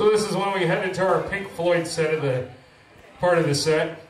So this is when we head into our Pink Floyd set of the part of the set.